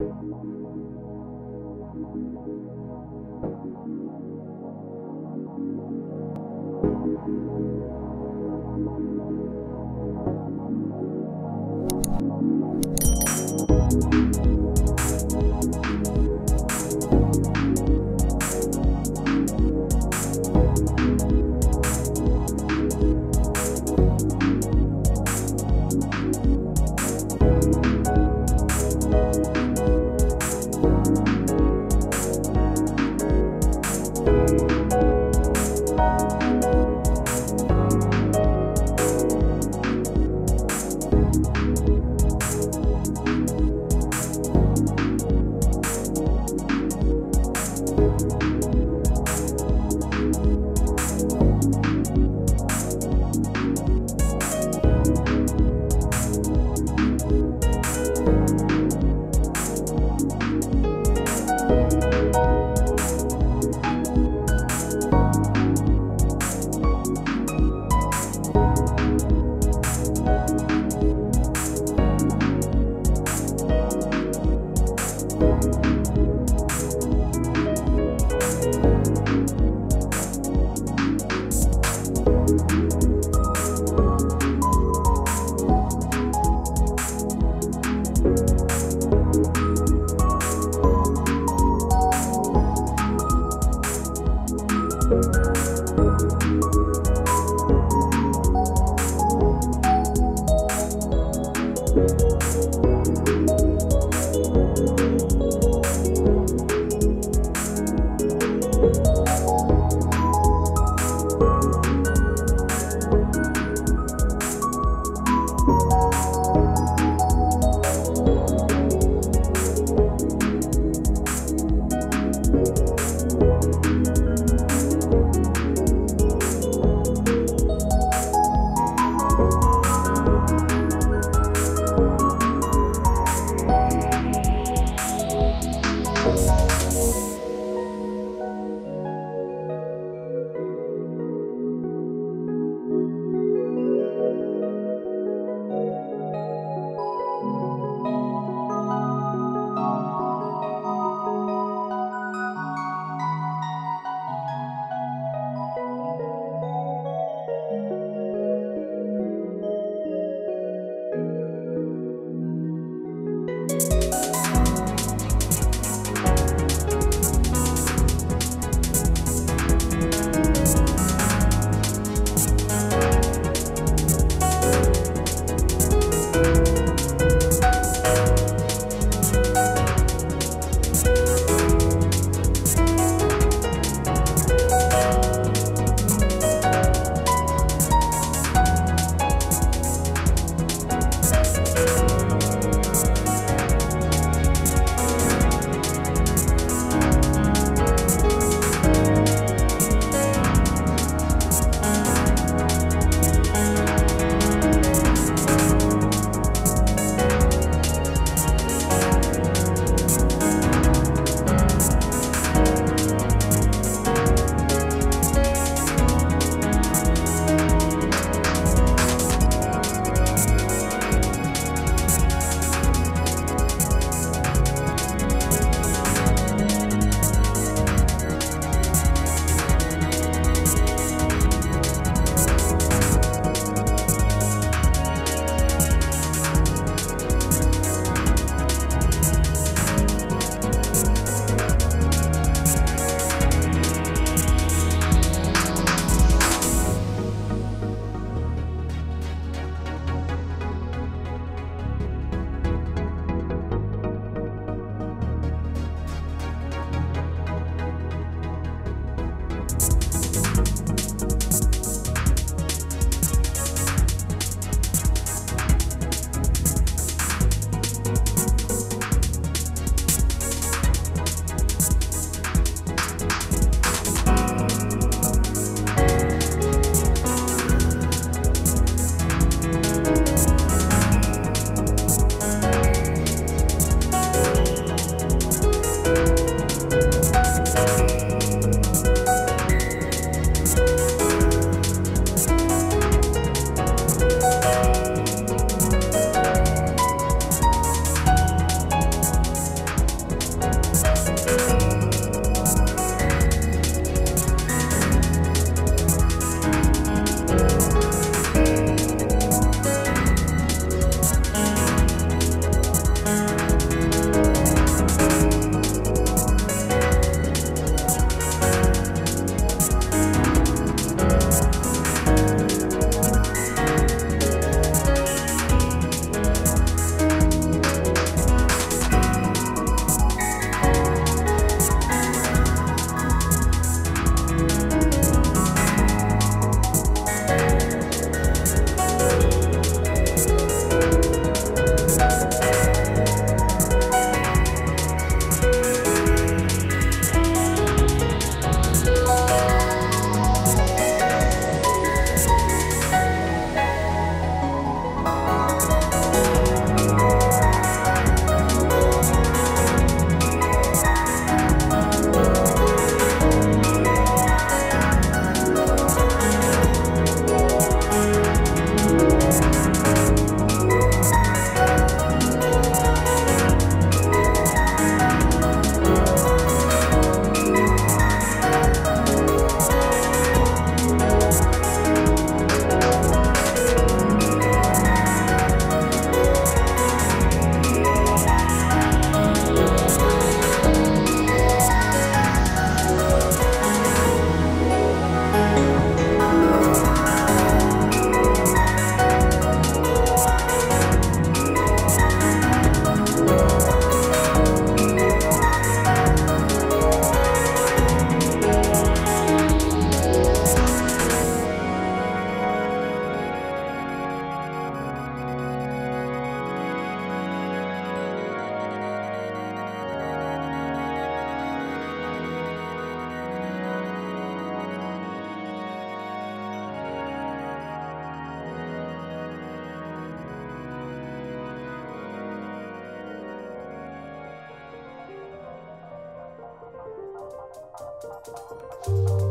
Thank you. Música